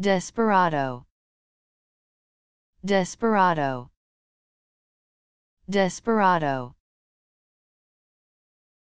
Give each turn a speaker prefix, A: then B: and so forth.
A: desperado. Desperado. Desperado.